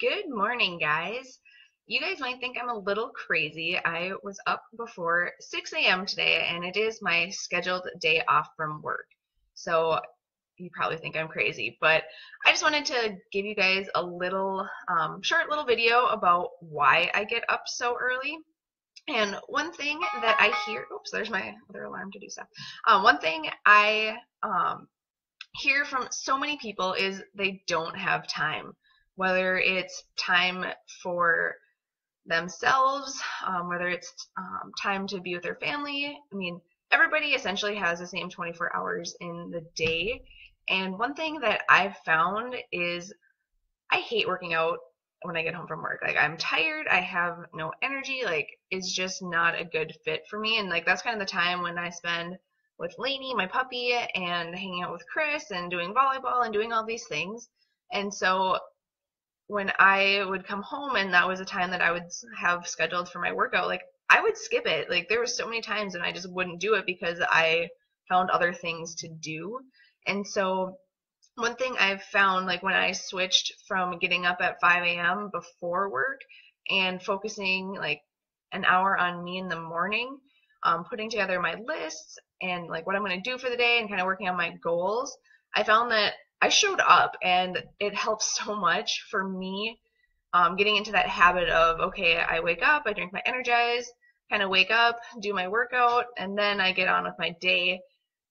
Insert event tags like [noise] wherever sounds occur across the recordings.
Good morning, guys. You guys might think I'm a little crazy. I was up before 6 a.m. today, and it is my scheduled day off from work. So you probably think I'm crazy, but I just wanted to give you guys a little um, short little video about why I get up so early. And one thing that I hear, oops, there's my other alarm to do stuff. Um, one thing I um, hear from so many people is they don't have time whether it's time for themselves, um, whether it's um, time to be with their family. I mean, everybody essentially has the same 24 hours in the day. And one thing that I've found is I hate working out when I get home from work. Like I'm tired, I have no energy, like it's just not a good fit for me. And like that's kind of the time when I spend with Lainey, my puppy, and hanging out with Chris and doing volleyball and doing all these things. And so when I would come home and that was a time that I would have scheduled for my workout, like I would skip it. Like there were so many times and I just wouldn't do it because I found other things to do. And so one thing I've found, like when I switched from getting up at 5 a.m. before work and focusing like an hour on me in the morning, um, putting together my lists and like what I'm going to do for the day and kind of working on my goals, I found that I showed up and it helps [laughs] so much for me um, getting into that habit of, okay, I wake up, I drink my Energize, kind of wake up, do my workout, and then I get on with my day.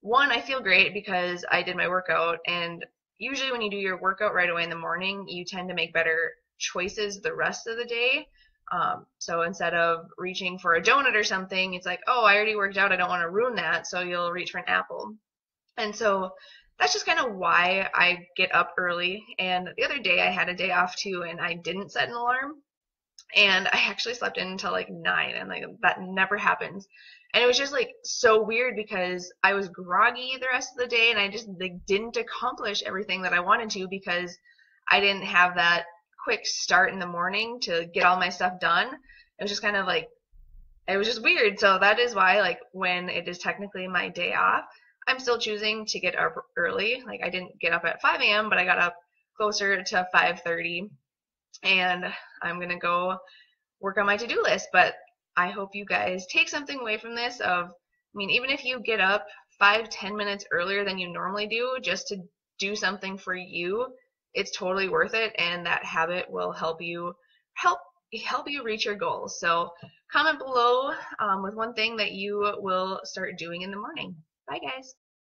One, I feel great because I did my workout, and usually when you do your workout right away in the morning, you tend to make better choices the rest of the day. Um, so instead of reaching for a donut or something, it's like, oh, I already worked out, I don't want to ruin that, so you'll reach for an apple. And so that's just kind of why I get up early. And the other day I had a day off too, and I didn't set an alarm. And I actually slept in until like nine, and like that never happens. And it was just like so weird because I was groggy the rest of the day, and I just like didn't accomplish everything that I wanted to because I didn't have that quick start in the morning to get all my stuff done. It was just kind of like it was just weird. So that is why like when it is technically my day off, I'm still choosing to get up early. Like I didn't get up at 5 a.m., but I got up closer to 5:30, and I'm gonna go work on my to-do list. But I hope you guys take something away from this. Of, I mean, even if you get up five, ten minutes earlier than you normally do, just to do something for you, it's totally worth it, and that habit will help you help help you reach your goals. So comment below um, with one thing that you will start doing in the morning. Bye, guys.